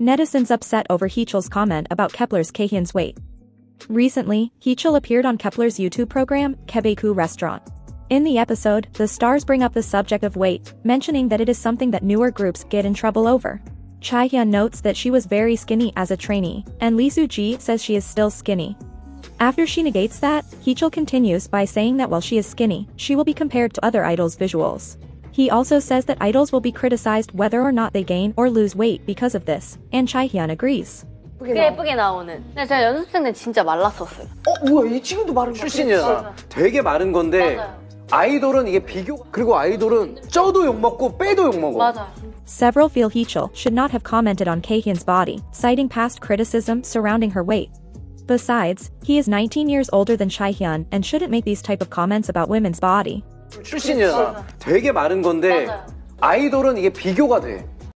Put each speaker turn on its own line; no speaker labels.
Netizens upset over Heechul's comment about Kep1er's Chaehyun's weight. Recently, Heechul appeared on Kep1er's YouTube program, Kebeku Restaurant. In the episode, the stars bring up the subject of weight, mentioning that it is something that newer groups get in trouble over. Chaehyun notes that she was very skinny as a trainee, and Lee Soo-ji says she is still skinny. After she negates that, Heechul continues by saying that while she is skinny, she will be compared to other idols' visuals. He also says that idols will be criticized whether or not they gain or lose weight because of this, and Chaehyun agrees.
꽤 예쁘게 나오는. 근데 제가 연습생 때 진짜 말랐었어요.
어 뭐야 이 친구도 마른 거야?
출신이잖아. 되게 마른 건데
맞아요.
아이돌은 이게 비교 그리고 아이돌은 쪄도 욕 먹고 빼도 욕 먹어.
맞아.
Several feel Heechul should not have commented on Chaehyun's body, citing past criticism surrounding her weight. Besides, he is 19 years older than Chaehyun and shouldn't make these type of comments about women's body.
출신이잖아. 되게 마른 건데
맞아요.
아이돌은 이게 비교가 돼.